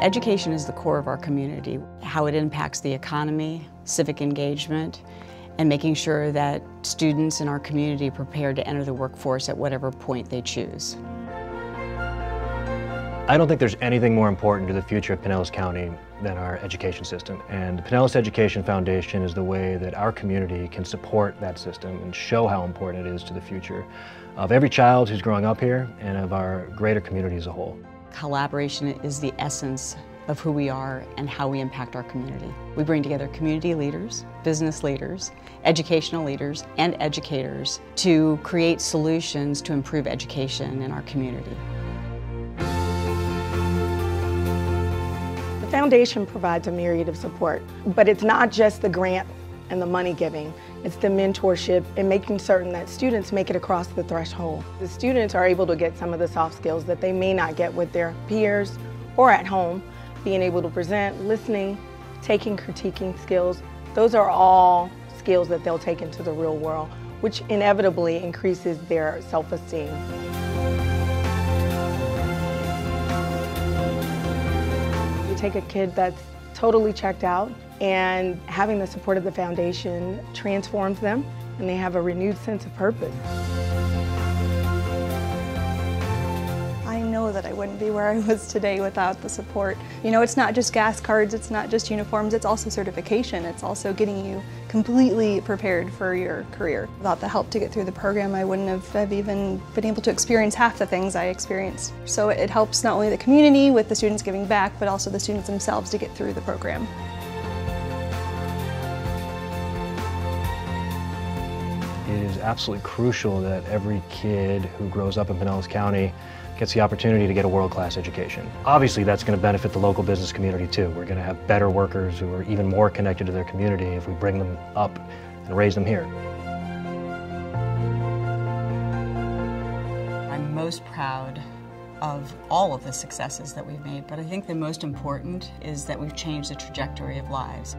Education is the core of our community, how it impacts the economy, civic engagement, and making sure that students in our community are prepared to enter the workforce at whatever point they choose. I don't think there's anything more important to the future of Pinellas County than our education system. And the Pinellas Education Foundation is the way that our community can support that system and show how important it is to the future of every child who's growing up here and of our greater community as a whole. Collaboration is the essence of who we are and how we impact our community. We bring together community leaders, business leaders, educational leaders, and educators to create solutions to improve education in our community. The foundation provides a myriad of support, but it's not just the grant and the money giving. It's the mentorship and making certain that students make it across the threshold. The students are able to get some of the soft skills that they may not get with their peers or at home, being able to present, listening, taking critiquing skills. Those are all skills that they'll take into the real world, which inevitably increases their self-esteem. You take a kid that's totally checked out and having the support of the foundation transforms them and they have a renewed sense of purpose. I know that I wouldn't be where I was today without the support. You know, it's not just gas cards, it's not just uniforms, it's also certification. It's also getting you completely prepared for your career. Without the help to get through the program, I wouldn't have, have even been able to experience half the things I experienced. So it helps not only the community with the students giving back, but also the students themselves to get through the program. It is absolutely crucial that every kid who grows up in Pinellas County gets the opportunity to get a world-class education. Obviously, that's going to benefit the local business community too. We're going to have better workers who are even more connected to their community if we bring them up and raise them here. I'm most proud of all of the successes that we've made, but I think the most important is that we've changed the trajectory of lives.